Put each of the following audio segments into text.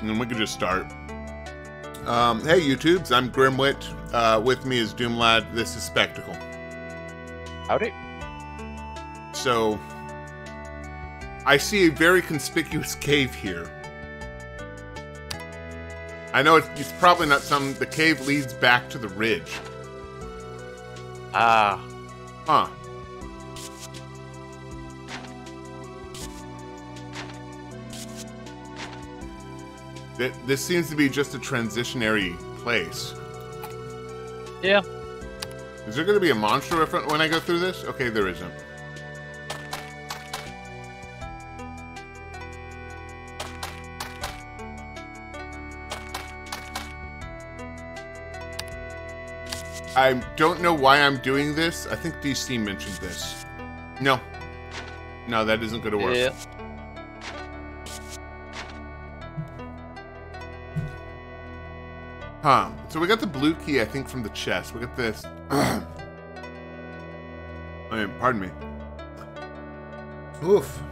and we could just start. Um, hey, YouTubes, I'm Grimwit. Uh, with me is Doom Lad. This is Spectacle. Howdy. So, I see a very conspicuous cave here. I know it's, it's probably not some. The cave leads back to the ridge. Ah, Huh. Th- This seems to be just a transitionary place. yeah. Is there going to be a monster if- when I go through this? Okay, there isn't. I don't know why I'm doing this. I think DC mentioned this. No. No, that isn't going to work. Yeah. Huh. So we got the blue key, I think, from the chest. We got this. I mean, pardon me. Oof.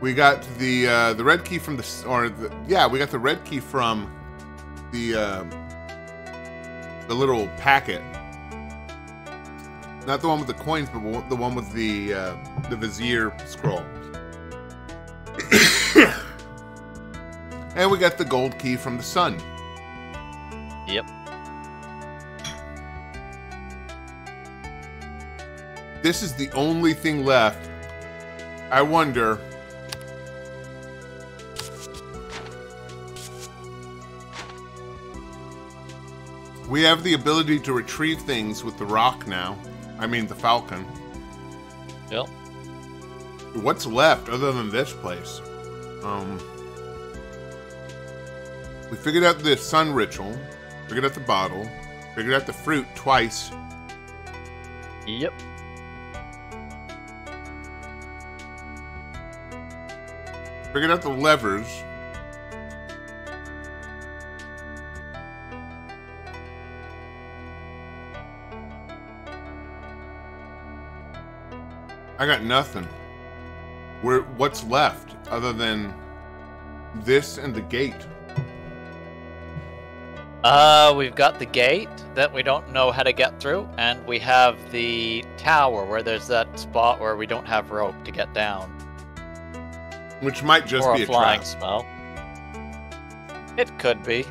We got the uh, the red key from the or the yeah, we got the red key from the um the little packet. Not the one with the coins, but the one with the uh, the vizier scroll. and we got the gold key from the sun. This is the only thing left. I wonder. We have the ability to retrieve things with the rock now. I mean, the falcon. Yep. What's left other than this place? Um, we figured out the sun ritual, figured out the bottle, figured out the fruit twice. Yep. Figured out the levers. I got nothing. Where what's left other than this and the gate? Uh, we've got the gate that we don't know how to get through, and we have the tower where there's that spot where we don't have rope to get down, Which might just or be a a flying trap. spell. It could be.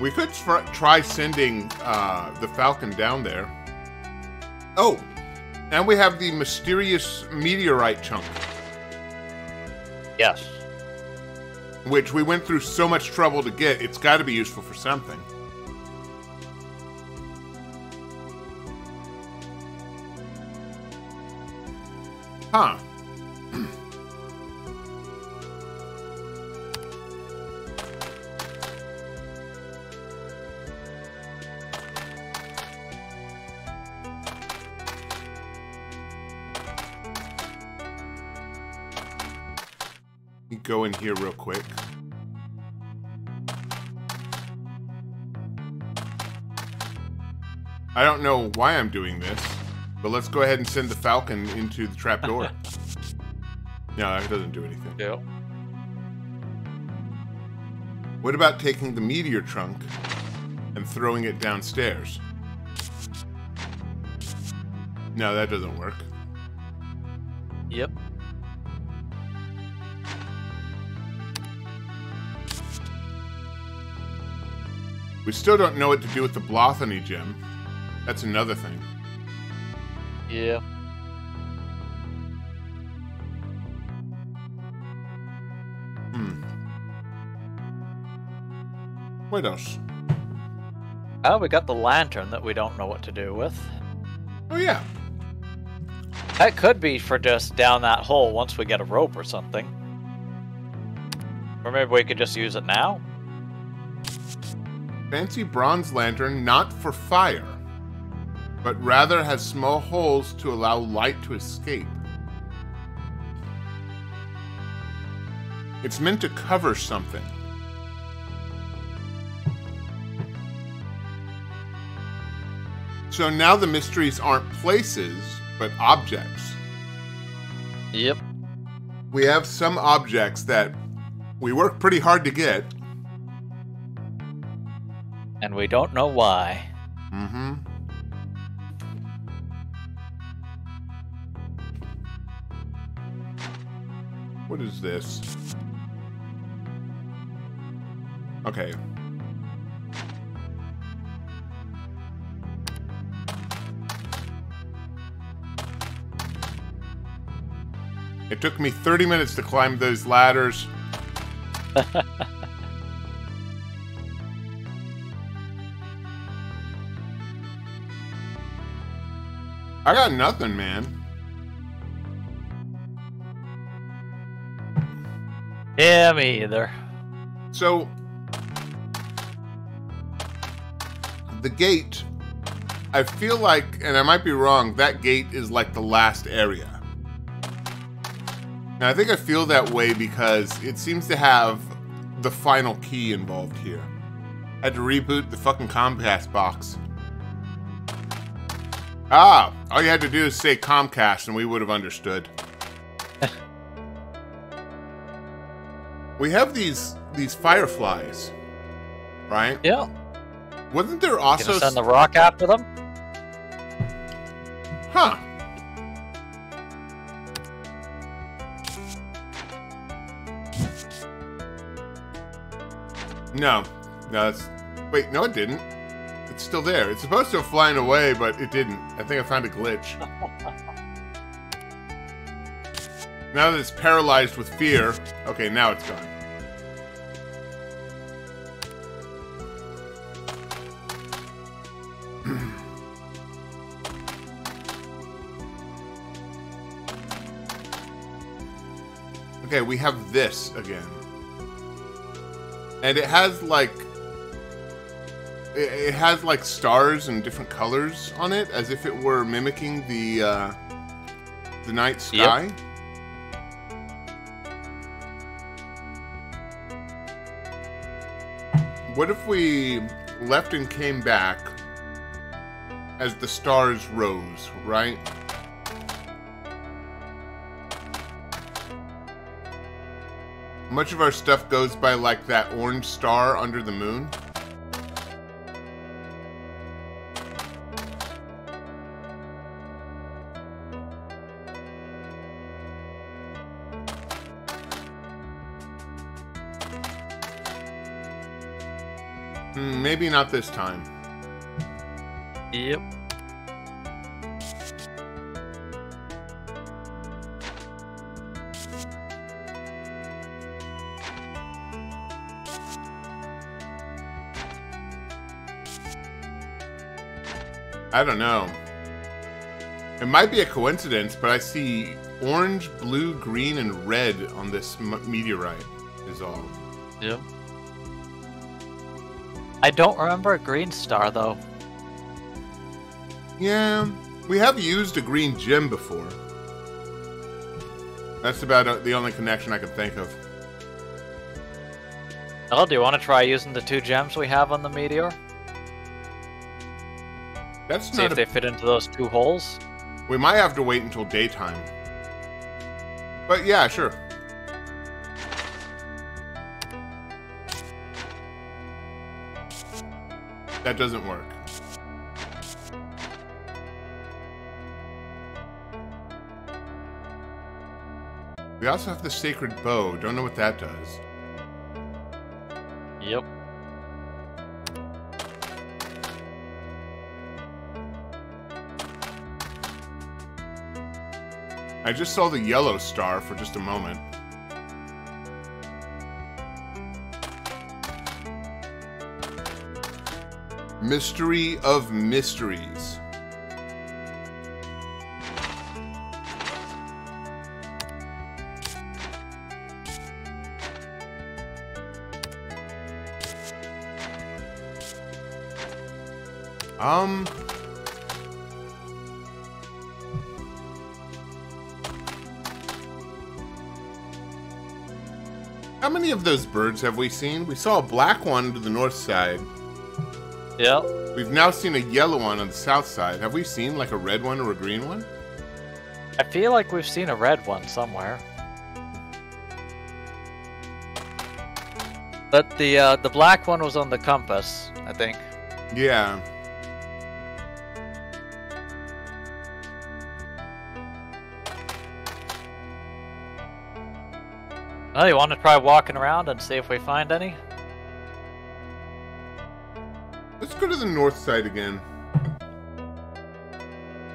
We could tr- try sending uh, the Falcon down there. Oh, and we have the mysterious meteorite chunk, Yes. which we went through so much trouble to get. It's got to be useful for something. Huh. Go in here real quick. I don't know why I'm doing this, but let's go ahead and send the Falcon into the trapdoor. no, that doesn't do anything. Yep. What about taking the meteor trunk and throwing it downstairs? No, that doesn't work. Yep. We still don't know what to do with the Blothany gem. That's another thing. Yeah. Hmm. What else? Oh, we got the lantern that we don't know what to do with. Oh yeah. That could be for just down that hole once we get a rope or something. Or maybe we could just use it now. Fancy bronze lantern not for fire, but rather has small holes to allow light to escape. It's meant to cover something. So now the mysteries aren't places, but objects. Yep. We have some objects that we work pretty hard to get. And we don't know why. Mm-hmm. What is this? Okay. It took me 30 minutes to climb those ladders. I got nothing, man. Yeah, me either. So, the gate, I feel like, and I might be wrong, that gate is like the last area. Now, I think I feel that way because it seems to have the final key involved here. I had to reboot the fucking Comcast box. Ah, all you had to do is say Comcast and we would have understood. We have these these fireflies, right? Yeah. Wasn't there also Gonna send the rock after them? Huh. No. No, that's... Wait, no it didn't. It's still there. It's supposed to have flown away, but it didn't. I think I found a glitch. now that it's paralyzed with fear... Okay, now it's gone. Okay, we have this again. And it has like it, has like stars and different colors on it as if it were mimicking the uh the night sky. What if we left and came back as the stars rose, right? Much of our stuff goes by like that orange star under the moon. Maybe not this time. Yep. I don't know. It might be a coincidence, but I see orange, blue, green, and red on this m- meteorite. Is all. Yep. I don't remember a green star though. Yeah, we have used a green gem before. That's about the only connection I can think of. Oh, do you want to try using the two gems we have on the meteor? That's See if A, they fit into those two holes. we might have to wait until daytime. But yeah, sure. That doesn't work. We also have the sacred bow. Don't know what that does. Yep. I just saw the yellow star for just a moment. Mystery of Mysteries. Um. How many of those birds have we seen? We saw a black one to the north side. Yep. We've now seen a yellow one on the south side. Have we seen like a red one or a green one? I feel like we've seen a red one somewhere. But the uh, the black one was on the compass, I think. Yeah. Oh, you want to try walking around and see if we find any? Go to the north side again.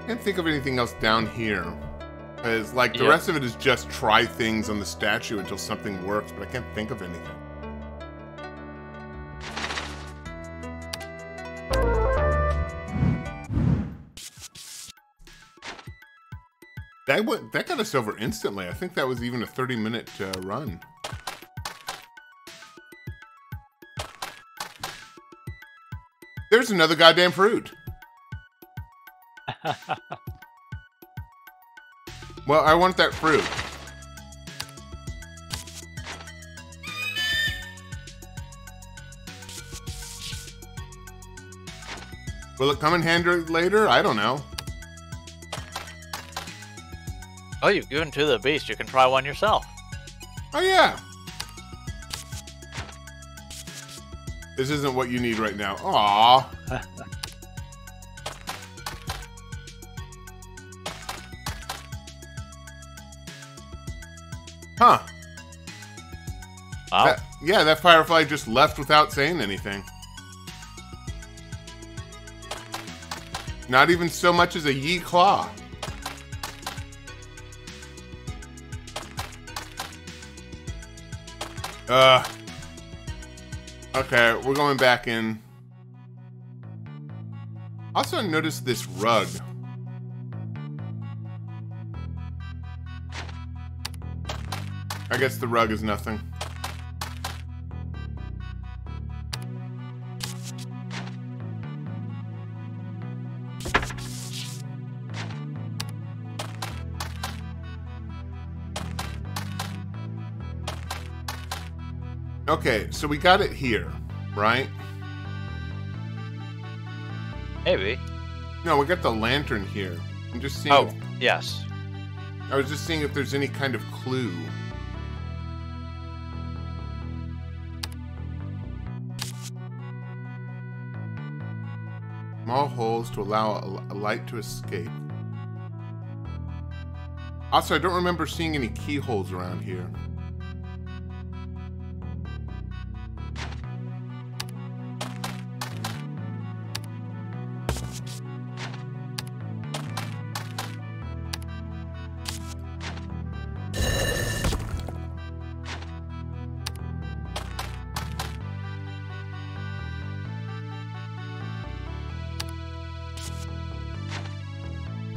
Can't think of anything else down here. Because, like, the Yeah. rest of it is just try things on the statue until something works, but I can't think of anything. That went, that got us over instantly. I think that was even a 30 minute uh, run. There's another goddamn fruit. Well, I want that fruit. Will it come in handy later? I don't know. Oh, you've given to the beast. You can try one yourself. Oh, yeah. This isn't what you need right now. Aw. Huh. Wow. That- yeah, that firefly just left without saying anything. Not even so much as a yee claw. Uh. Okay, we're going back in. Also, noticed this rug. I guess the rug is nothing. Okay, so we got it here, right? Maybe. No, we got the lantern here. I'm just seeing. Oh, yes. I was just seeing if there's any kind of clue. To allow a, a light to escape. Also, I don't remember seeing any keyholes around here.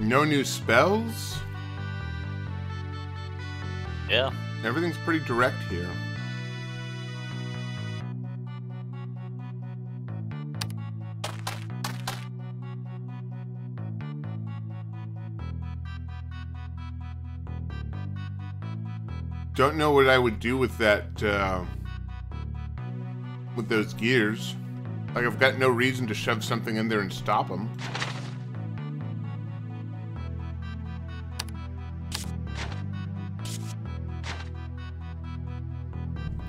No new spells? Yeah. Everything's pretty direct here. Don't know what I would do with that, uh, with those gears. Like, I've got no reason to shove something in there and stop them.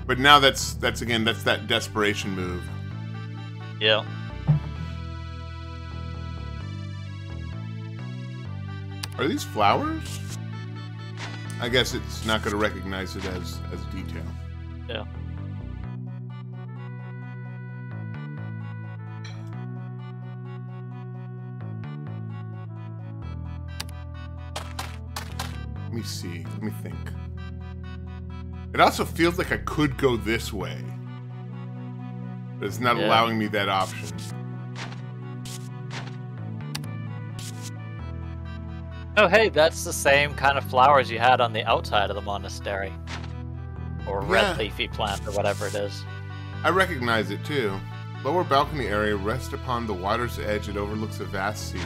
But now that's that's again that's that desperation move. Yeah. Are these flowers? I guess it's not going to recognize it as as detail. Yeah. Let me see. Let me think. It also feels like I could go this way. But it's not Yeah. allowing me that option. Oh, hey, that's the same kind of flowers you had on the outside of the monastery. Or Yeah. red leafy plant, or whatever it is. I recognize it too. Lower balcony area rests upon the water's edge. It overlooks a vast sea.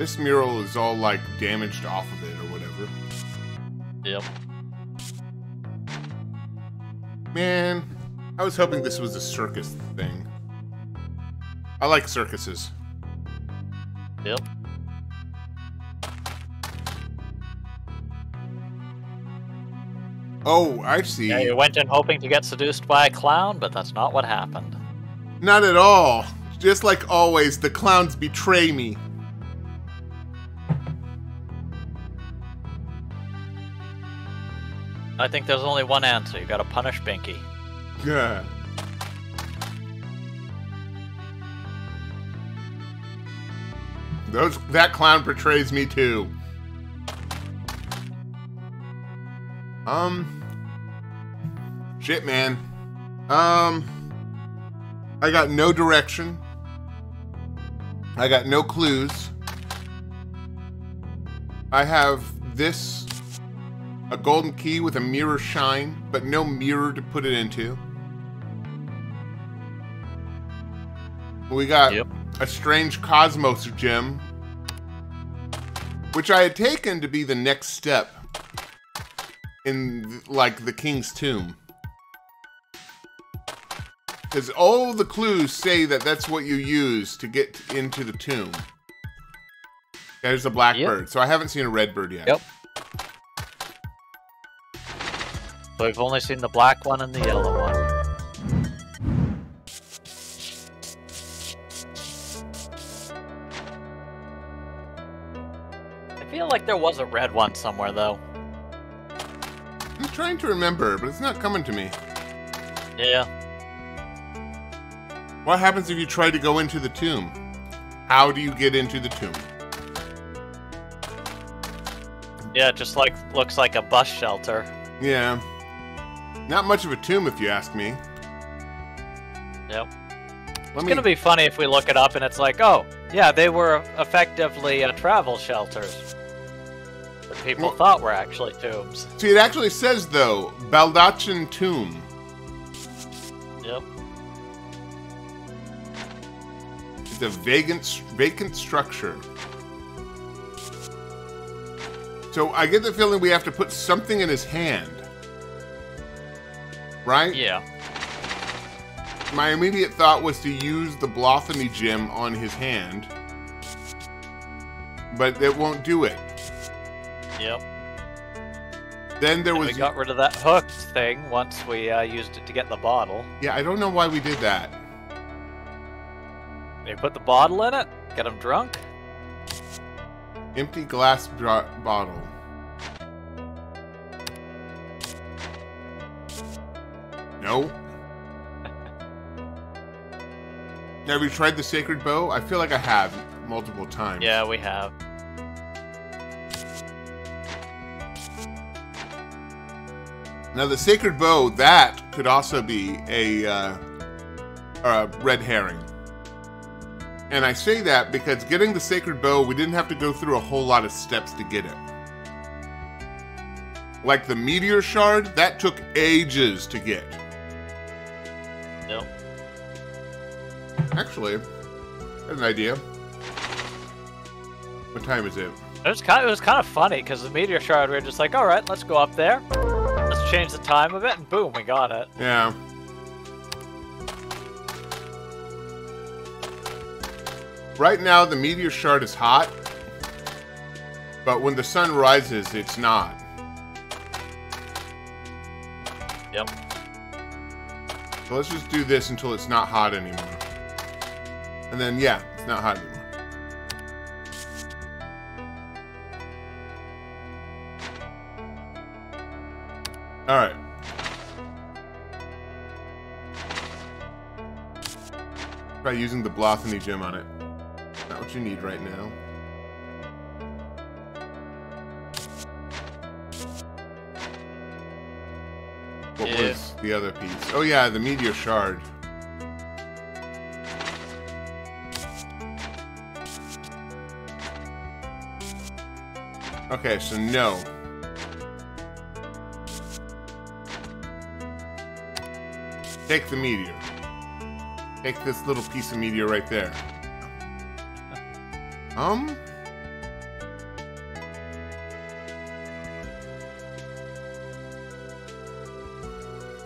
This mural is all like damaged off of it or whatever. Yep. Man, I was hoping this was a circus thing. I like circuses. Yep. Oh, I see. Yeah, you went in hoping to get seduced by a clown, but that's not what happened. Not at all. Just like always, the clowns betray me. I think there's only one answer. You gotta punish Binky. Yeah. Those that clown portrays me too. Um shit man. Um I got no direction. I got no clues. I have this a golden key with a mirror shine, but no mirror to put it into. We got Yep. a strange cosmos gem, which I had taken to be the next step in like the king's tomb. Because all the clues say that that's what you use to get into the tomb. There's a blackbird, so I haven't seen a redbird yet. Yep. So we've only seen the black one and the yellow one. I feel like there was a red one somewhere, though. I'm trying to remember, but it's not coming to me. Yeah. What happens if you try to go into the tomb? How do you get into the tomb? Yeah, just like looks like a bus shelter. Yeah. Not much of a tomb, if you ask me. Yep. Let It's me. gonna be funny if we look it up and it's like, oh, yeah, they were effectively uh, travel shelters that people Well- thought were actually tombs. See, it actually says though, Baldachin Tomb. Yep. It's a vacant vacant structure. So I get the feeling we have to put something in his hand. Right? Yeah. My immediate thought was to use the Blothany gem on his hand. But it won't do it. Yep. Then there And was we got rid of that hooked thing once we uh, used it to get the bottle. Yeah, I don't know why we did that. They put the bottle in it, get him drunk. Empty glass bottle. No. Have you tried the sacred bow? I feel like I have multiple times. Yeah, we have. Now the sacred bow, that could also be a uh, a red herring. And I say that because getting the sacred bow, we didn't have to go through a whole lot of steps to get it. Like the meteor shard, that took ages to get. Actually, I have an idea. What time is it? It was kind. It was kind of funny because the meteor shard. We were just like, all right, let's go up there. Let's change the time of it, and boom, we got it. Yeah. Right now, the meteor shard is hot, but when the sun rises, it's not. Yep. So let's just do this until it's not hot anymore. And then, yeah, it's not hot anymore. All right. Try using the Blothany gem on it. Not what you need right now. What Yeah. was the other piece? Oh yeah, the meteor shard. Okay, so no. Take the meteor. Take this little piece of meteor right there. Um?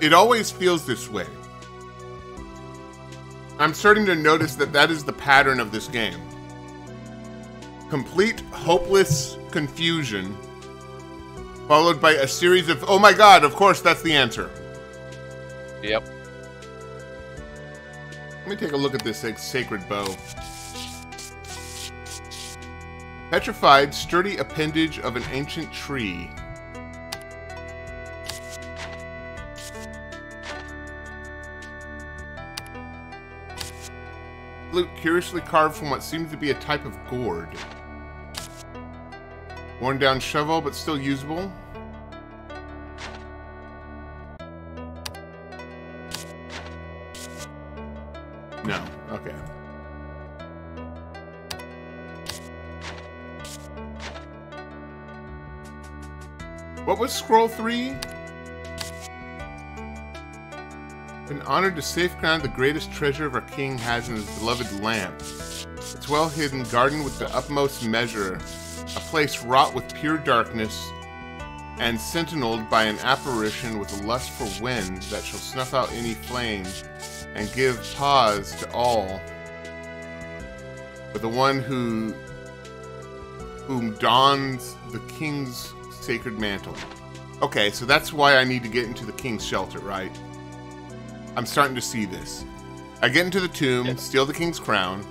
It always feels this way. I'm starting to notice that that is the pattern of this game. Complete hopeless confusion, followed by a series of, oh my god, of course that's the answer. Yep. Let me take a look at this sacred bow. Petrified, sturdy appendage of an ancient tree. Flute curiously carved from what seems to be a type of gourd. Worn down shovel, but still usable. No, okay. What was scroll three? Been honored to safeguard the greatest treasure of our king has in his beloved lamp. Its well hidden garden with the utmost measure, a place wrought with pure darkness, and sentineled by an apparition with a lust for wind that shall snuff out any flame and give pause to all. But the one who whom dons the king's sacred mantle. Okay, so that's why I need to get into the king's shelter, right? I'm starting to see this. I get into the tomb, steal the king's crown.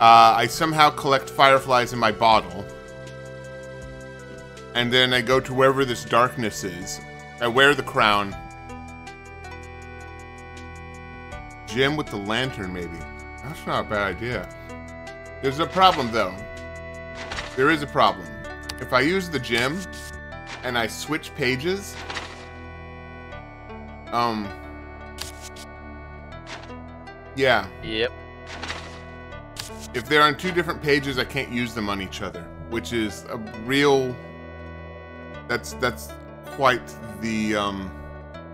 Uh, I somehow collect fireflies in my bottle. And then I go to wherever this darkness is. I wear the crown. Gem with the lantern, maybe. That's not a bad idea. There's a problem, though. There is a problem. If I use the gem and I switch pages, um, yeah, Yep. if they're on two different pages, I can't use them on each other, which is a real. That's that's quite the um.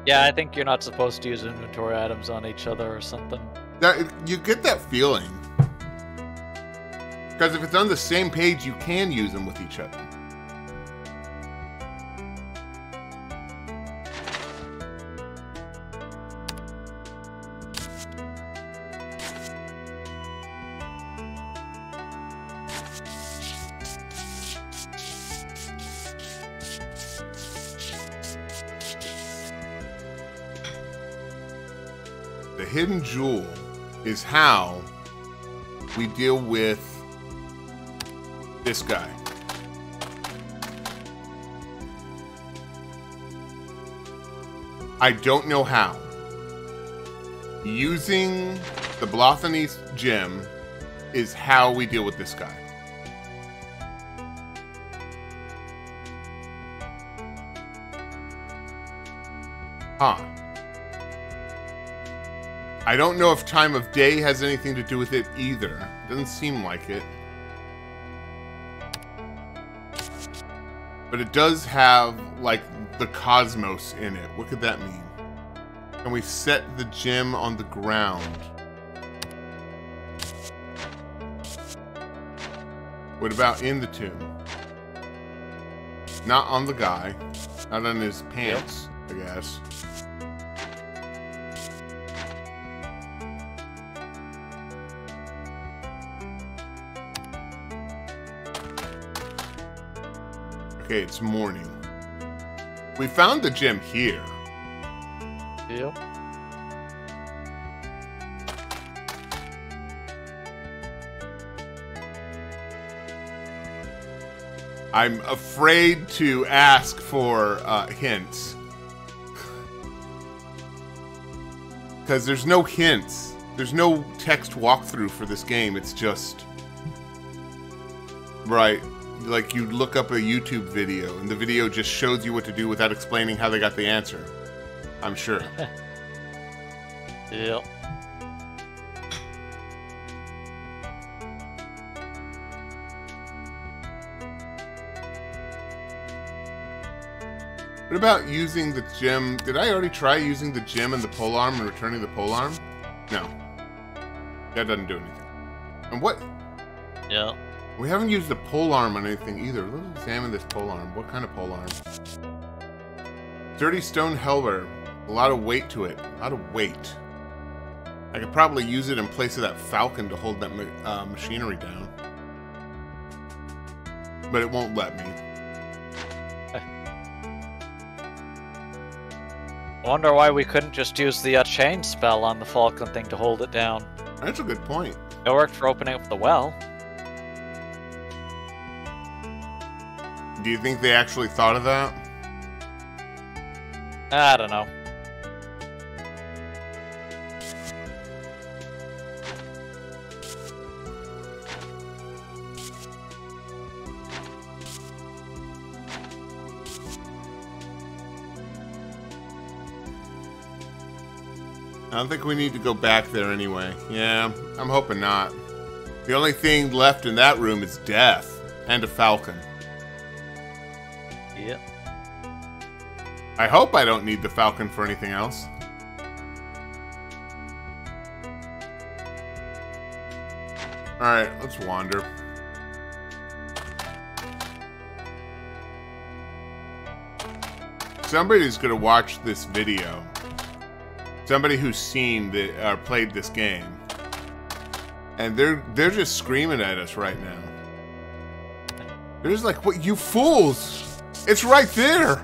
Yeah, I think you're not supposed to use inventory items on each other or something. That you get that feeling. Because if it's on the same page, you can use them with each other. The hidden jewel is how we deal with this guy. I don't know how. Using the Blothany's gem is how we deal with this guy. Huh. I don't know if time of day has anything to do with it either. Doesn't seem like it. But it does have, like, the cosmos in it. What could that mean? Can we set the gem on the ground? What about in the tomb? Not on the guy. Not on his pants, I guess. Okay, it's morning. We found the gem here. Yep. I'm afraid to ask for uh, hints. Because there's no hints. There's no text walkthrough for this game. It's just. Right. Like you look up a YouTube video and the video just shows you what to do without explaining how they got the answer. I'm sure. Yep. What about using the gem? Did I already try using the gem and the pole arm and returning the pole arm? No. That doesn't do anything. And what? Yep. We haven't used the polearm on anything either. Let's examine this pole arm. What kind of pole arm? Dirty stone helver. A lot of weight to it. A lot of weight. I could probably use it in place of that falcon to hold that ma- uh, machinery down. But it won't let me. I wonder why we couldn't just use the uh, chain spell on the falcon thing to hold it down. That's a good point. It worked for opening up the well. Do you think they actually thought of that? I don't know. I don't think we need to go back there anyway. Yeah, I'm hoping not. The only thing left in that room is death and a falcon. I hope I don't need the falcon for anything else. Alright, let's wander. Somebody's gonna watch this video. Somebody who's seen the or played this game. And they're they're just screaming at us right now. They're just like, what you fools! It's right there!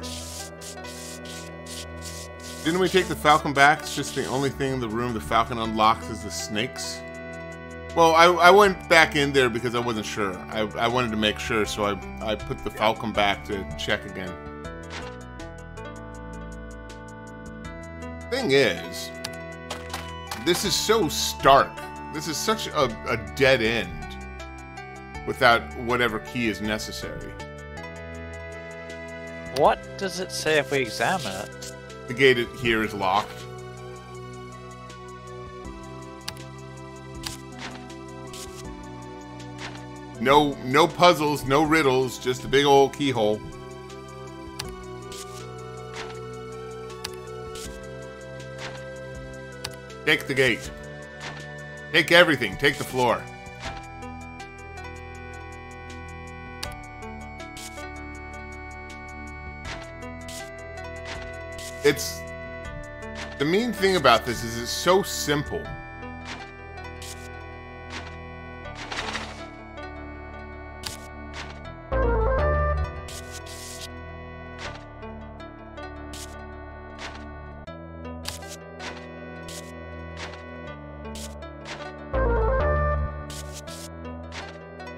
Didn't we take the Falcon back? It's just the only thing in the room the Falcon unlocks is the snakes. Well, I, I went back in there because I wasn't sure. I, I wanted to make sure, so I, I put the Falcon back to check again. Thing is, this is so stark. This is such a, a dead end without whatever key is necessary. What does it say if we examine it? The gate here is locked. No, no puzzles, no riddles, just a big old keyhole. Take the gate. Take everything. Take the floor. It's the main thing about this is it's so simple.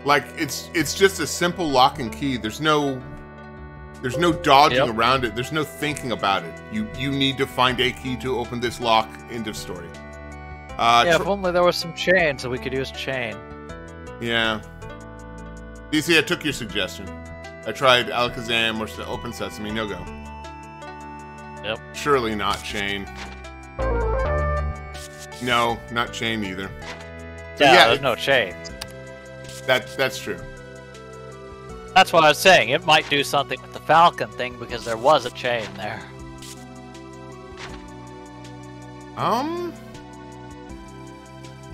Like it's it's just a simple lock and key. There's no there's no dodging Yep. around it. There's no thinking about it. You you need to find a key to open this lock. End of story. Uh, yeah, if only there was some chain so we could use chain. yeah. You see, I took your suggestion. I tried Alakazam or Open Sesame. No go. Yep. Surely not chain. No, not chain either. So Yeah, yeah, there's it- no chain. That that's true. That's what I was saying. It might do something with the falcon thing because there was a chain there. Um.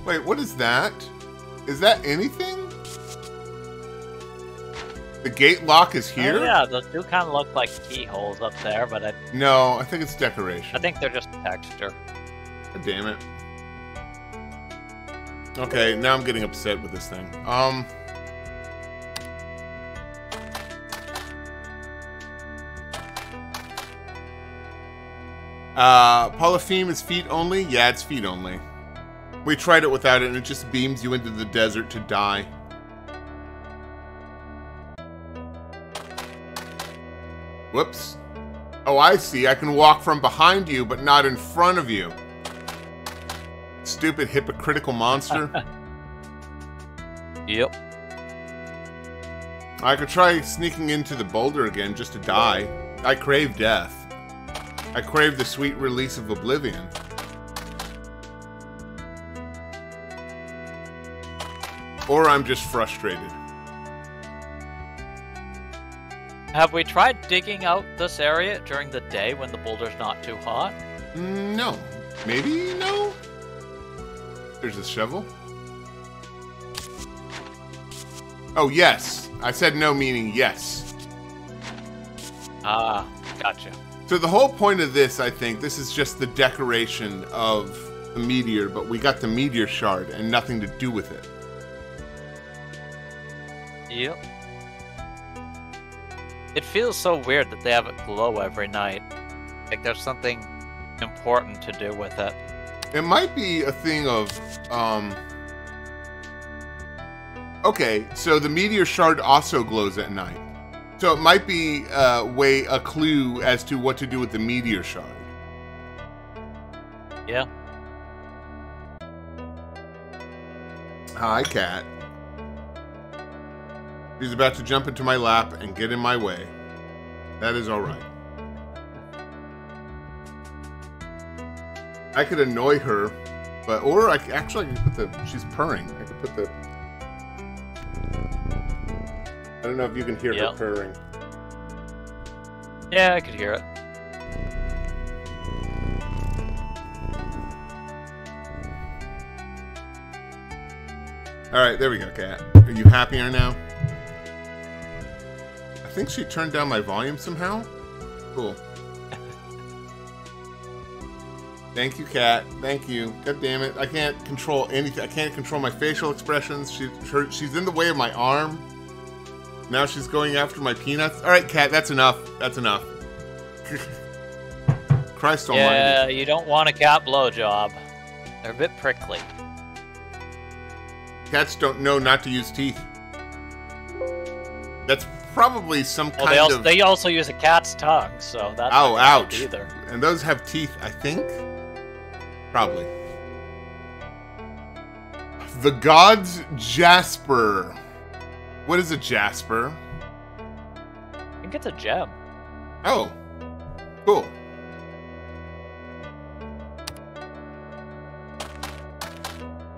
Wait, what is that? Is that anything? The gate lock is here? Oh, yeah, those do kind of look like keyholes up there, but I, No, I think it's decoration. I think they're just texture. God damn it. Okay, now I'm getting upset with this thing. Um. Uh, Polypheme is feet only? Yeah, it's feet only. We tried it without it and it just beams you into the desert to die. Whoops. Oh, I see. I can walk from behind you, but not in front of you. Stupid hypocritical monster. Yep. I could try sneaking into the boulder again just to die. I crave death. I crave the sweet release of oblivion. Or I'm just frustrated. Have we tried digging out this area during the day when the boulder's not too hot? No. Maybe no? There's a shovel. Oh, yes. I said no meaning yes. Ah, gotcha. So the whole point of this, I think, this is just the decoration of the meteor, but we got the meteor shard and nothing to do with it. Yep. It feels so weird that they have it glow every night. Like there's something important to do with it. It might be a thing of, um... Okay, so the meteor shard also glows at night. So it might be a way, a clue as to what to do with the meteor shard. Yeah. Hi, cat. She's about to jump into my lap and get in my way. That is all right. I could annoy her, but or I actually I could put the. She's purring. I could put the. I don't know if you can hear Yeah. her purring. Yeah, I could hear it. All right, there we go, cat. Are you happier now? I think she turned down my volume somehow. Cool. Thank you, cat. Thank you. God damn it! I can't control anything. I can't control my facial expressions. She, her, she's in the way of my arm. Now she's going after my peanuts. All right, cat. That's enough. That's enough. Christ Almighty. Yeah, you don't want a cat blowjob. They're a bit prickly. Cats don't know not to use teeth. That's probably some Well, kind they also, of. they also use a cat's tongue, so that's Oh, ouch. either. And those have teeth, I think? Probably. The God's Jasper. What is a Jasper? I think it's a gem. Oh, cool.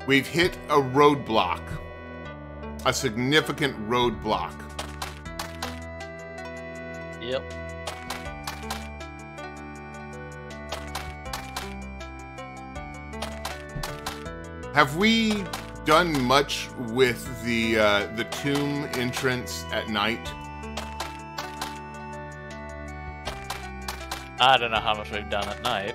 We've hit a roadblock. A significant roadblock. Yep. Have we done much with the uh, the tomb entrance at night? I don't know how much we've done at night.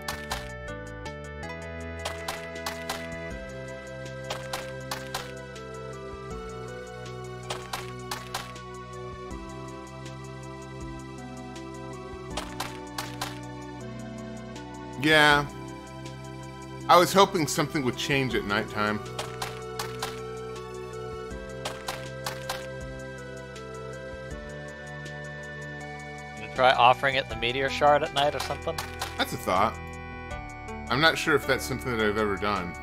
Yeah. I was hoping something would change at nighttime. Try offering it the meteor shard at night or something? That's a thought. I'm not sure if that's something that I've ever done.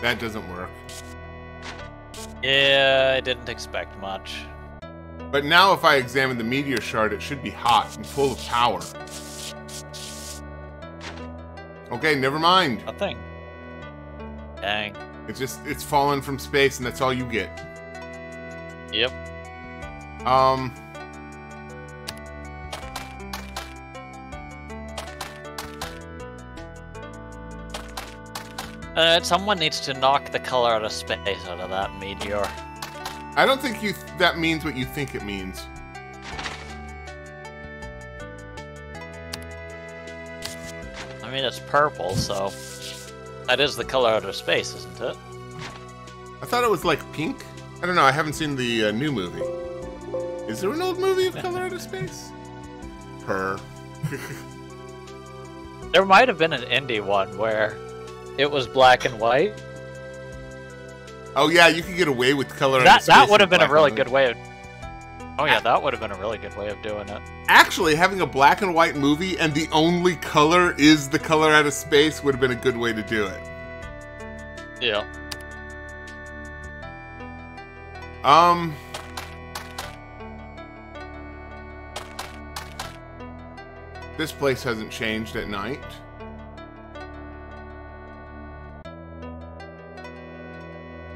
That doesn't work. Yeah, I didn't expect much. But now if I examine the meteor shard, it should be hot and full of power. Okay, never mind. Nothing. Dang. It's just, it's fallen from space and that's all you get. Yep. Um... Uh, someone needs to knock the color out of space out of that meteor. I don't think you th- that means what you think it means. Mean, it's purple, so that is the color out of space, isn't it? I thought it was like pink. I don't know. I haven't seen the uh, new movie. Is there an old movie of Color Out of Space? Her. There might have been an indie one where it was black and white. oh yeah, you could get away with Color Out That of Space. that would have been a really good way of. Oh yeah, that would have been a really good way of doing it. Actually, having a black and white movie and the only color is the color out of space would have been a good way to do it. Yeah. Um. This place hasn't changed at night.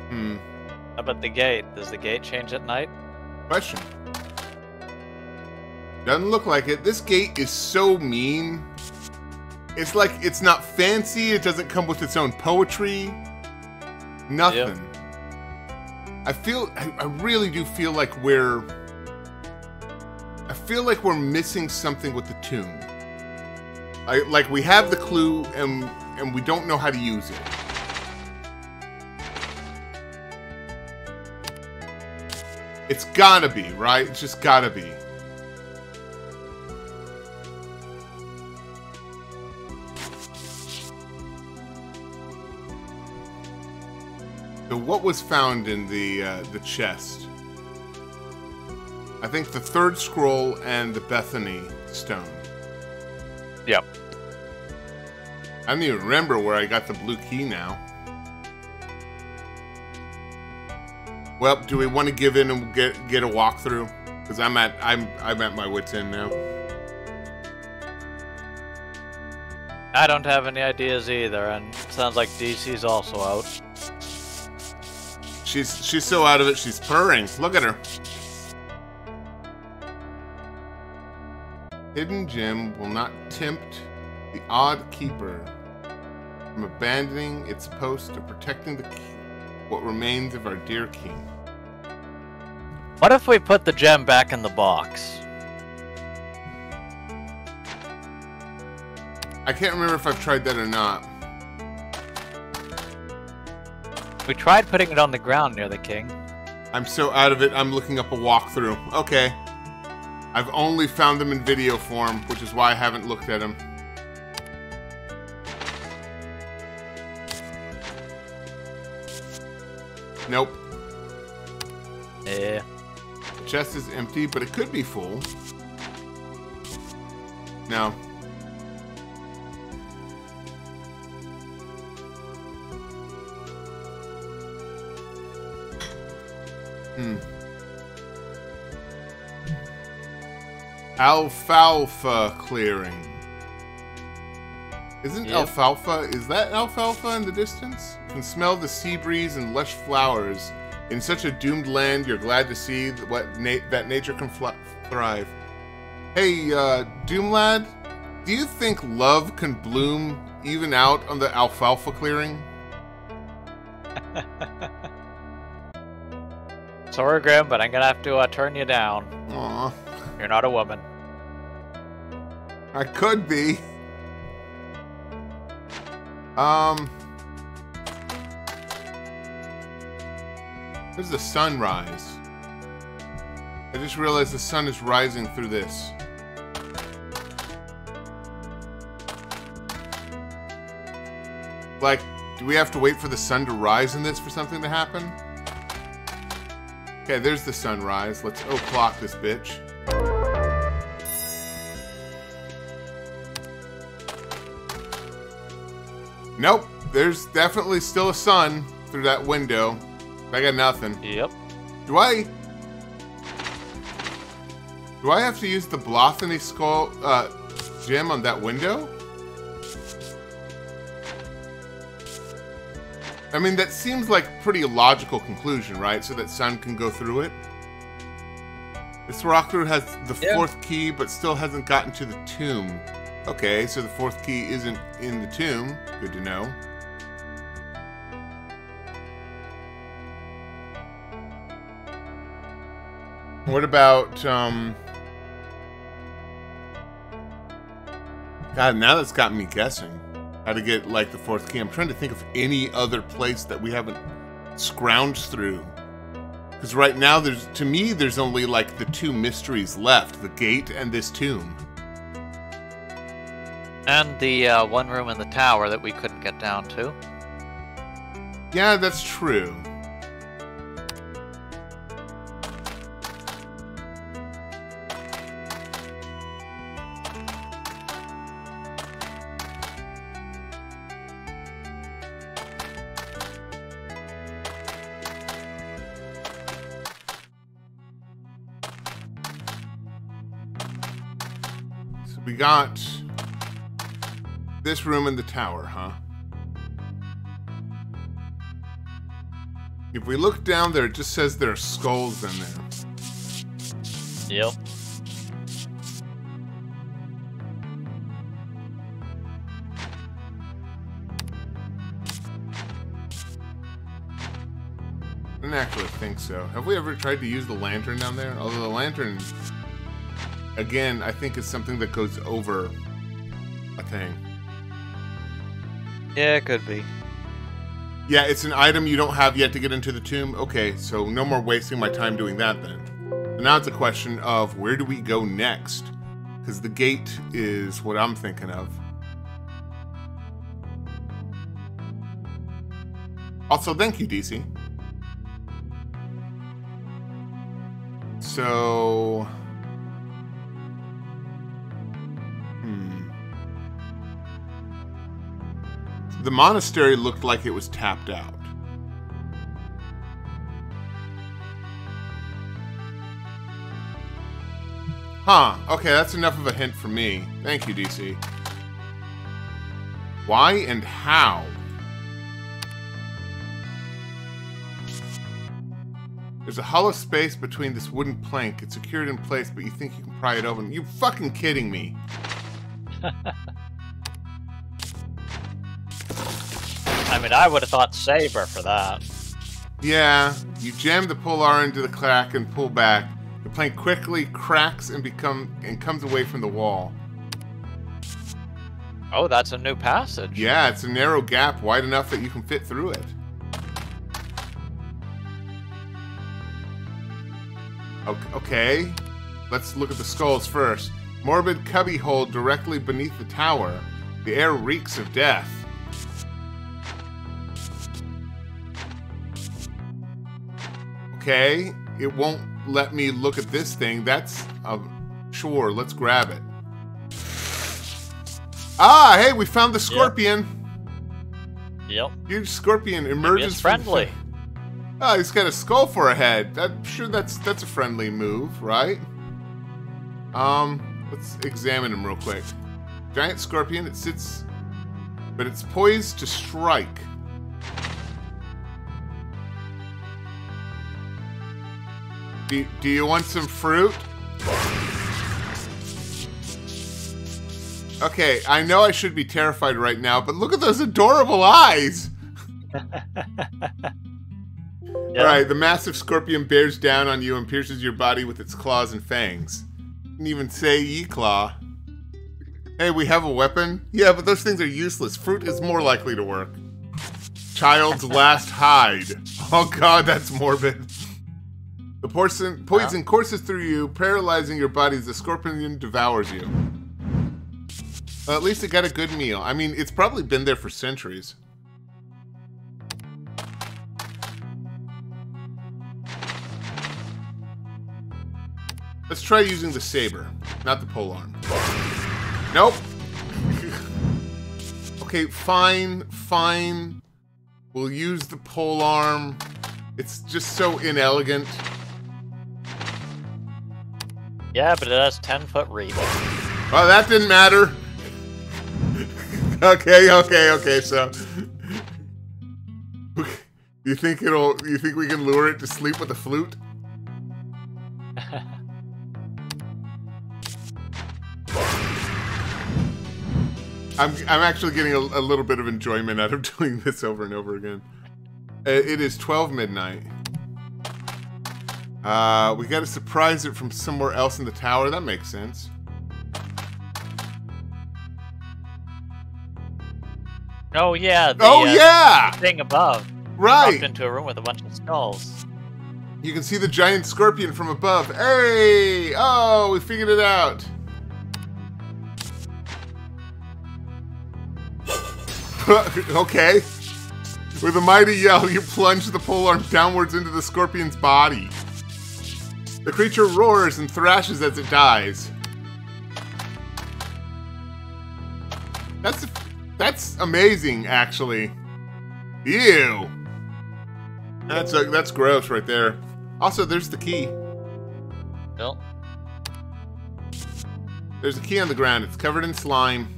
Hmm. How about the gate? Does the gate change at night? Question. Doesn't look like it. This gate is so mean. It's like it's not fancy. It doesn't come with its own poetry. Nothing. I feel, I, I really do feel like we're, I feel like we're missing something with the tomb. I, like we have the clue and and we don't know how to use it. It's gotta be, right? It's just gotta be. So what was found in the uh, the chest? I think the third scroll and the Bethany stone. Yep. I don't even remember where I got the blue key now. Well, do we want to give in and get get a walkthrough? Because I'm at I'm I'm at my wits end now. I don't have any ideas either, and sounds like DC's also out. She's she's so out of it. She's purring. Look at her. Hidden gem will not tempt the odd keeper from abandoning its post of protecting the what remains of our dear king. What if we put the gem back in the box? I can't remember if I've tried that or not. We tried putting it on the ground near the king. I'm so out of it, I'm looking up a walkthrough. Okay. I've only found them in video form, which is why I haven't looked at them. Nope. Yeah. The chest is empty, but it could be full. No. Hmm. Alfalfa clearing. Isn't Yep. alfalfa? Is that alfalfa in the distance? You can smell the sea breeze and lush flowers. In such a doomed land, you're glad to see what na- that nature can thrive. Hey, uh, Doom Lad, do you think love can bloom even out on the alfalfa clearing? Sorry, Grim, but I'm gonna have to uh, turn you down. Aw, You're not a woman. I could be. Um. There's the sunrise. I just realized the sun is rising through this. Like, do we have to wait for the sun to rise in this for something to happen? Okay, there's the sunrise. Let's o'clock this bitch. Nope, there's definitely still a sun through that window. I got nothing. Yep. Do I? Do I have to use the Blothany skull uh, gem on that window? I mean, that seems like a pretty logical conclusion, right? So that sun can go through it. This walkthrough has the Yeah. fourth key, but still hasn't gotten to the tomb. Okay, so the fourth key isn't in the tomb. Good to know. What about, um... God, now that's got me guessing. How to get, like, the fourth key. I'm trying to think of any other place that we haven't scrounged through. Because right now, there's to me, there's only, like, the two mysteries left. The gate and this tomb. And the uh, one room in the tower that we couldn't get down to. Yeah, that's true. We got this room in the tower, huh? If we look down there, it just says there are skulls in there. Yep. I didn't actually think so. Have we ever tried to use the lantern down there? Although the lantern, again, I think it's something that goes over a thing. Yeah, it could be. Yeah, it's an item you don't have yet to get into the tomb. Okay, so no more wasting my time doing that then. So now it's a question of where do we go next? Because the gate is what I'm thinking of. Also, thank you, DC. So. The monastery looked like it was tapped out. Huh. Okay, that's enough of a hint for me. Thank you, DC. Why and how? There's a hollow space between this wooden plank. It's secured in place, but you think you can pry it open. You fucking kidding me. I mean, I would have thought saber for that. Yeah, you jam the polar into the crack and pull back. The plane quickly cracks and become and comes away from the wall. Oh, that's a new passage. Yeah, it's a narrow gap wide enough that you can fit through it. Okay, let's look at the skulls first. Morbid cubbyhole directly beneath the tower. The air reeks of death. Okay, it won't let me look at this thing. That's, uh, sure, let's grab it. Ah, hey, we found the scorpion. Yep. Huge scorpion emerges it's from the- friendly. Oh, he's got a skull for a head. I'm sure that's that's a friendly move, right? Um, let's examine him real quick. Giant scorpion. It sits, but it's poised to strike. Do, do you want some fruit? Okay, I know I should be terrified right now, but look at those adorable eyes. Yeah. All right, the massive scorpion bears down on you and pierces your body with its claws and fangs. Didn't even say ye claw. Hey, we have a weapon? Yeah, but those things are useless. Fruit is more likely to work. Child's last hide. Oh god, that's morbid. The poison, poison courses through you, paralyzing your body as the scorpion devours you. Well, at least it got a good meal. I mean, it's probably been there for centuries. Let's try using the saber, not the polearm. Nope. okay, fine, fine. We'll use the polearm. It's just so inelegant. Yeah, but it has 10 foot reach. Well, that didn't matter. okay, okay, okay. So, you think it'll? You think we can lure it to sleep with a flute? I'm I'm actually getting a, a little bit of enjoyment out of doing this over and over again. Uh, It is 12 midnight. Uh, we got to surprise it from somewhere else in the tower. That makes sense. Oh, yeah. The, oh uh, yeah, Thing above. right. Walked into a room with a bunch of skulls. You can see the giant scorpion from above. Hey! Oh, we figured it out. okay. With a mighty yell, you plunge the polearm downwards into the scorpion's body. The creature roars and thrashes as it dies. That's that's amazing, actually. Ew. That's uh, that's gross right there. Also, there's the key. Well, There's a key on the ground. It's covered in slime.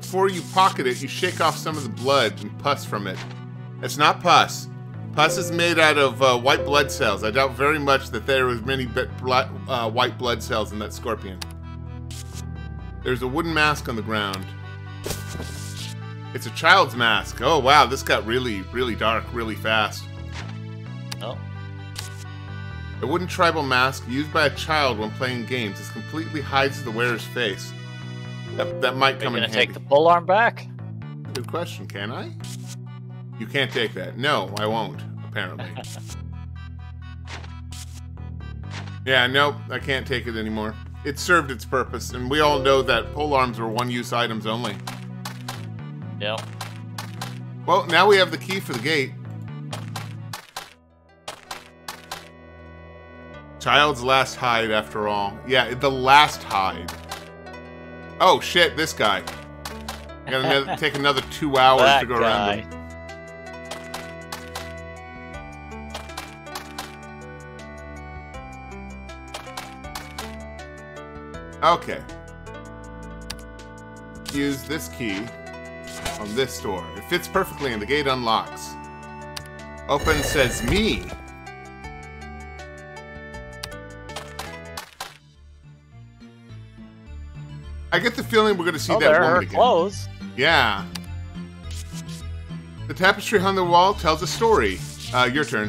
Before you pocket it, you shake off some of the blood and pus from it. It's not pus. Pus is made out of uh, white blood cells. I doubt very much that there was many bit bla- uh, white blood cells in that scorpion. There's a wooden mask on the ground. It's a child's mask. Oh wow, this got really, really dark really fast. Oh, A wooden tribal mask used by a child when playing games. This completely hides the wearer's face. That, that might are you come in gonna take the pole arm back? Good question. Can I? You can't take that. No, I won't. Apparently. yeah, nope. I can't take it anymore. It served its purpose, and we all know that pole arms are one-use items only. Yep. Well, now we have the key for the gate. Child's last hide, after all. Yeah, the last hide. Oh shit, this guy. I gotta take another two hours that to go guy. around him. Okay. Use this key on this door. It fits perfectly and the gate unlocks. Open says me. I get the feeling we're going to see Oh, that there woman her again. clothes. Yeah. The tapestry on the wall tells a story. Uh, your turn.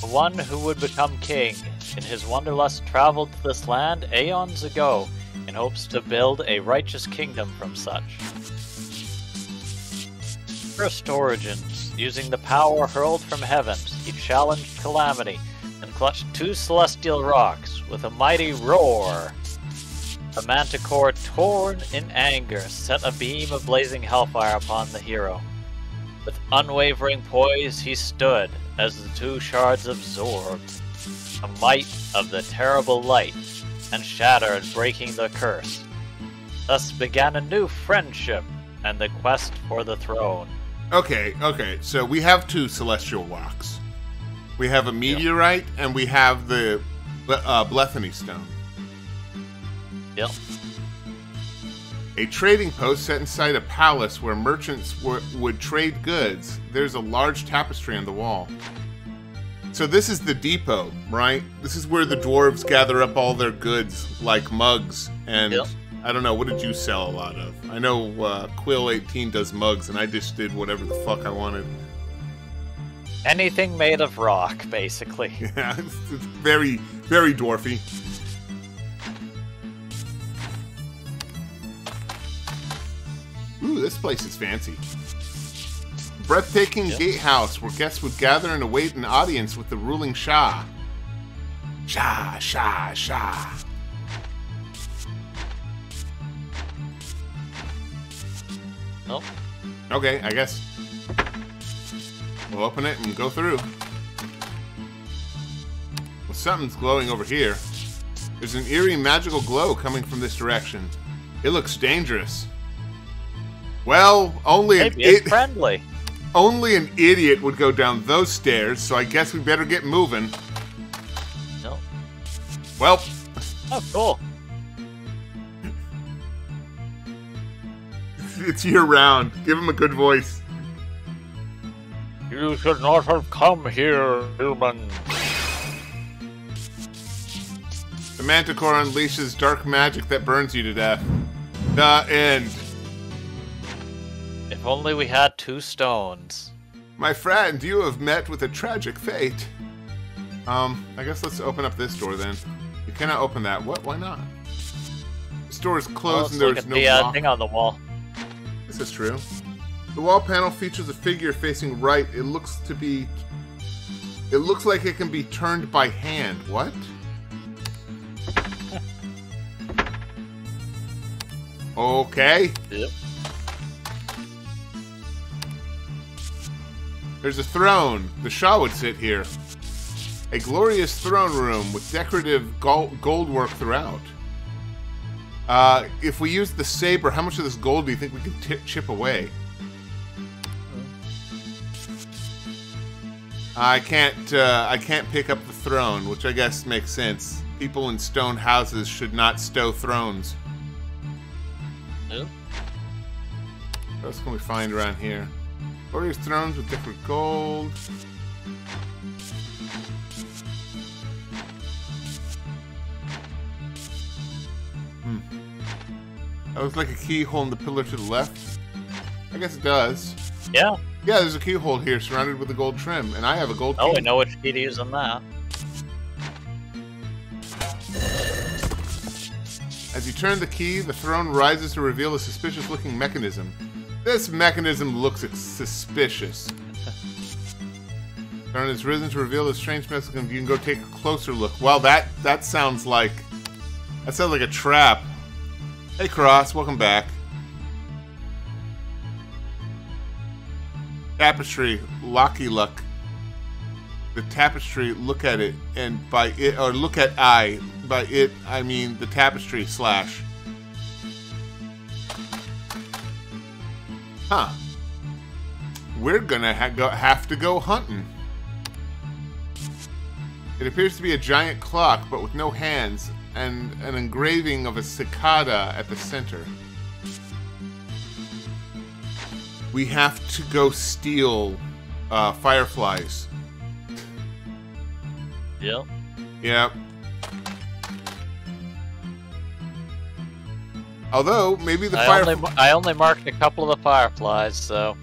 The one who would become king. In his wanderlust traveled to this land aeons ago in hopes to build a righteous kingdom from such. First origins, using the power hurled from heavens, he challenged calamity and clutched two celestial rocks with a mighty roar. The manticore, torn in anger, set a beam of blazing hellfire upon the hero. With unwavering poise, he stood as the two shards absorbed the might of the terrible light and shattered, breaking the curse. Thus began a new friendship and the quest for the throne. Okay, okay. So we have two celestial rocks. We have a meteorite and we have the uh, Blethany stone. Yep. A trading post set inside a palace where merchants w- would trade goods. There's a large tapestry on the wall. So this is the depot, right? This is where the dwarves gather up all their goods, like mugs and Yep. I don't know. What did you sell a lot of? I know uh, Quill 18 does mugs, and I just did whatever the fuck I wanted. Anything made of rock, basically. Yeah, it's, it's very, very dwarfy. Ooh, this place is fancy. Breathtaking Yep. gatehouse where guests would gather and await an audience with the ruling Shah. Shah, Shah, Shah. Nope. Okay, I guess. We'll open it and go through. Well, something's glowing over here. There's an eerie magical glow coming from this direction. It looks dangerous. Well, only Maybe it's friendly. Only an idiot would go down those stairs, so I guess we better get moving. Nope. Well, Oh, cool. it's year round. Give him a good voice. You should not have come here, human. The Manticore unleashes dark magic that burns you to death. The end. If only we had two stones. My friend, you have met with a tragic fate. Um, I guess let's open up this door then. You cannot open that. What? Why not? This door is Oh, closed let's and there's no the uh, thing on the wall. This is true. The wall panel features a figure facing right. It looks to be. It looks like it can be turned by hand. What? okay. Yep. There's a throne. The Shah would sit here. A glorious throne room with decorative gold, gold work throughout. Uh, if we use the saber, how much of this gold do you think we could tip, chip away? I can't. Uh, I can't pick up the throne, which I guess makes sense. People in stone houses should not stow thrones. Nope. What else can we find around here? Warriors thrones with different gold. Hmm. That looks like a keyhole in the pillar to the left. I guess it does. Yeah. Yeah, there's a keyhole here surrounded with a gold trim, and I have a gold Oh, key. we know which key to use on that. As you turn the key, the throne rises to reveal a suspicious looking mechanism. This mechanism looks suspicious. Throne has risen to reveal a strange mechanism. You can go take a closer look. Well, that that sounds like that sounds like a trap. Hey, Cross, welcome back. Tapestry, Locky Luck. The tapestry, look at it, and by it, or look at I. By it, I mean the tapestry slash. Huh. We're gonna ha- go, have to go hunting. It appears to be a giant clock, but with no hands, and an engraving of a cicada at the center. We have to go steal uh, fireflies. Yep. Yep. Although maybe the I fire. only, I only marked a couple of the fireflies, so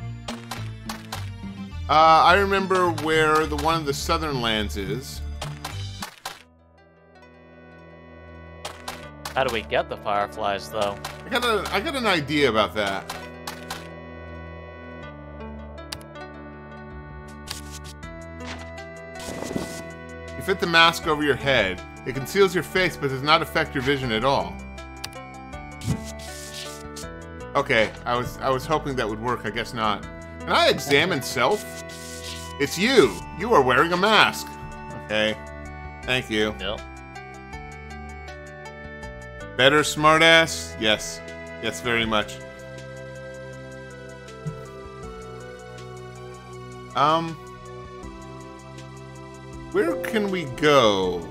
Uh, I remember where the one of the southern lands is. how do we get the fireflies though? I got a, I got an idea about that. You fit the mask over your head. It conceals your face, but does not affect your vision at all. Okay, I was I was hoping that would work. I guess not. Can I examine self? It's you. You are wearing a mask. Okay. Thank you. Yep. Better smartass? Yes. Yes, very much. Um Where can we go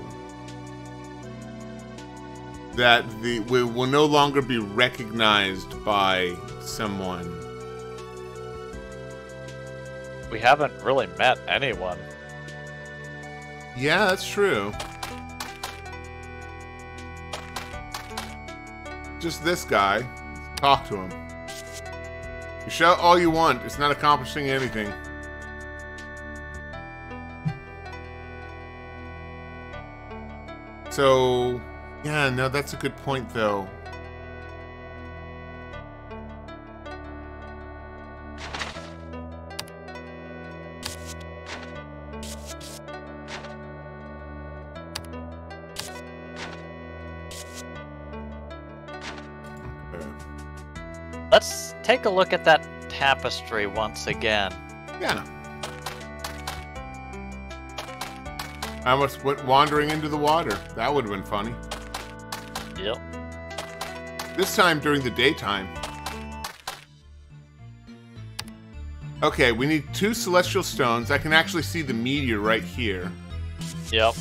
that the we will no longer be recognized by someone? We haven't really met anyone. Yeah, that's true. Just this guy. Talk to him. You shout all you want, it's not accomplishing anything. So, yeah, no, that's a good point, though. Let's take a look at that tapestry once again. Yeah. I almost went wandering into the water. That would have been funny. Yep. This time during the daytime. Okay, we need two celestial stones. I can actually see the meteor right here. Yep.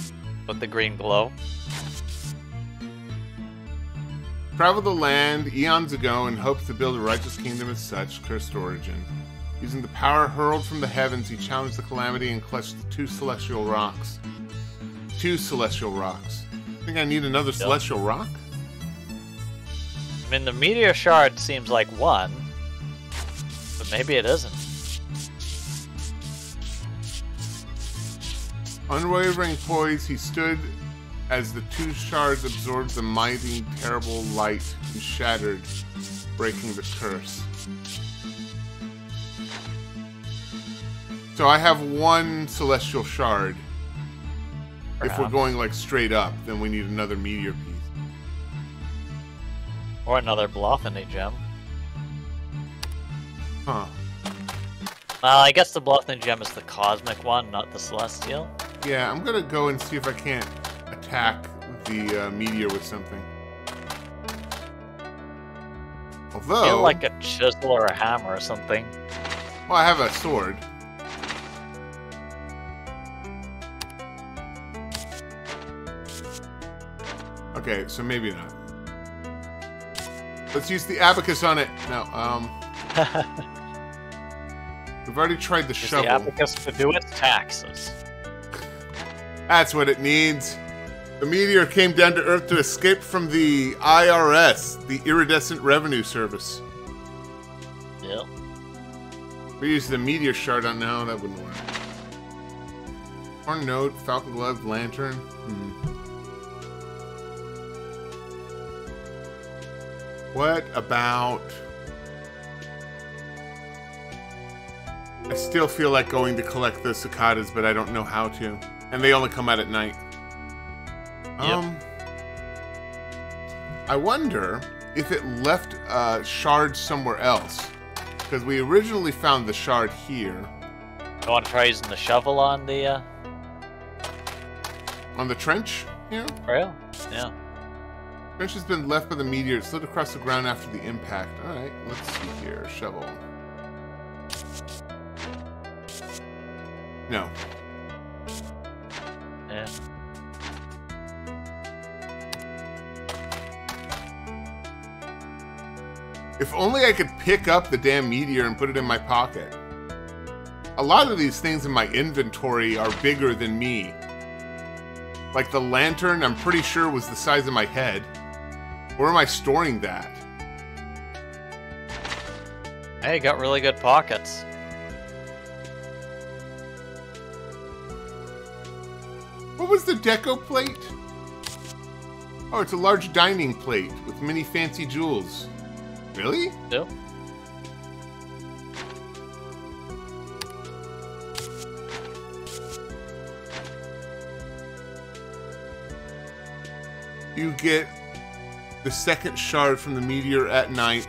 With the green glow. Travel the land eons ago in hopes to build a righteous kingdom as such, cursed origin. Using the power hurled from the heavens, he challenged the calamity and clutched the two celestial rocks. Two celestial rocks. I Think I need another celestial rock? I mean, the meteor shard seems like one, but maybe it isn't. Unwavering poise, he stood as the two shards absorbed the mighty, terrible light and shattered, breaking the curse. So I have one celestial shard. If we're going like straight up, then we need another meteor piece. Or another Blothany gem. Huh. Well, I guess the Blothany gem is the cosmic one, not the celestial. Yeah, I'm gonna go and see if I can't attack the uh, meteor with something. I Although, feel like a chisel or a hammer or something. well, I have a sword. Okay, so maybe not. Let's use the abacus on it. No, um, we've already tried the Use shovel. the abacus to do its taxes. That's what it needs. The meteor came down to Earth to escape from the IRS, the Iridescent Revenue Service. Yep. We use the meteor shard on now, that wouldn't work. Horn note, falcon glove, lantern. Hmm. What about... I still feel like going to collect the cicadas, but I don't know how to. And they only come out at night. Um, I wonder if it left a shard somewhere else. Because we originally found the shard here. You want to try using the shovel on the uh, On the trench here? rail? Yeah. Trench has been left by the meteor. It slid across the ground after the impact. Alright, let's see here. Shovel. No. Yeah. If only I could pick up the damn meteor and put it in my pocket. A lot of these things in my inventory are bigger than me. Like the lantern, I'm pretty sure was the size of my head. Where am I storing that? Hey, got really good pockets. What was the deco plate? Oh, it's a large dining plate with many fancy jewels. Really? Yep. You get the second shard from the meteor at night.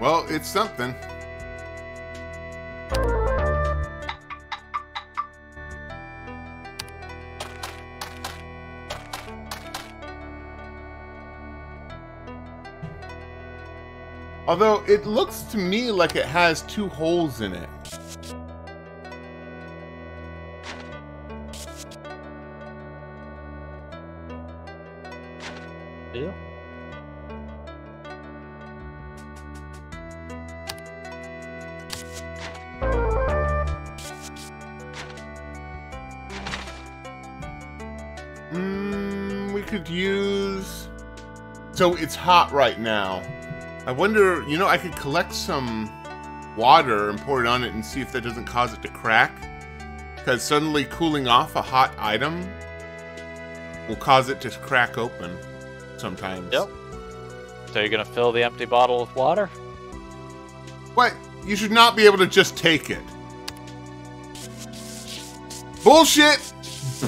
Well, it's something. Although it looks to me like it has two holes in it. So it's hot right now. I wonder, you know, I could collect some water and pour it on it and see if that doesn't cause it to crack. Because suddenly cooling off a hot item will cause it to crack open sometimes. Yep. So you're gonna fill the empty bottle with water? What? You should not be able to just take it. Bullshit!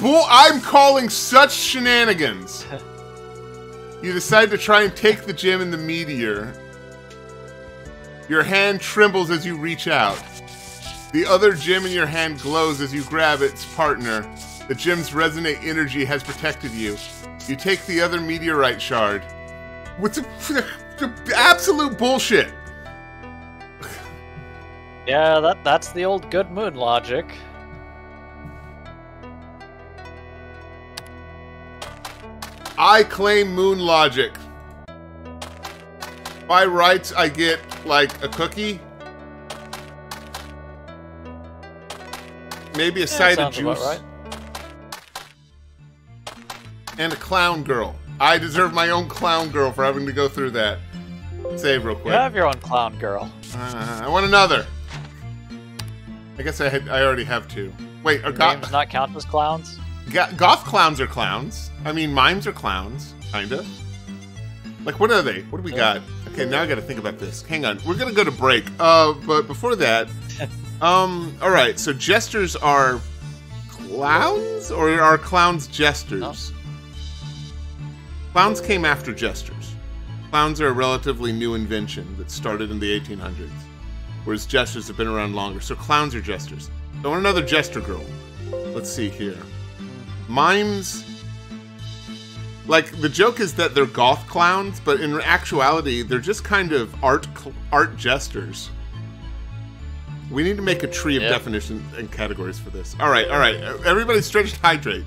Bull I'm calling such shenanigans. you decide to try and take the gem in the meteor. Your hand trembles as you reach out. The other gem in your hand glows as you grab its partner. The gem's resonate energy has protected you. You take the other meteorite shard. What's a, absolute bullshit? Yeah, that that's the old good moon logic. I claim moon logic. By rights, I get like a cookie, maybe a Yeah, side of juice, right. and a clown girl. I deserve my own clown girl for having to go through that. Save real You quick. have your own clown girl. Uh, I want another. I guess I had, I already have two. Wait, are Games goth, not count as clowns? Go- goth clowns are clowns? I mean, mimes are clowns, kind of. Like, what are they? What do we got? Okay, now I got to think about this. Hang on, we're gonna go to break. Uh, but before that, um, all right. So jesters are clowns, or are clowns jesters? Clowns came after jesters. Clowns are a relatively new invention that started in the 1800s, whereas jesters have been around longer. So clowns are jesters. I want another jester girl. Let's see here. Mimes. Like the joke is that they're goth clowns, but in actuality, they're just kind of art art jesters. We need to make a tree of Yeah. definition and categories for this. All right, all right. Everybody, stretch and hydrate.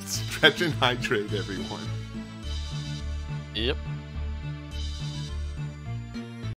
stretch and hydrate, everyone. Yep.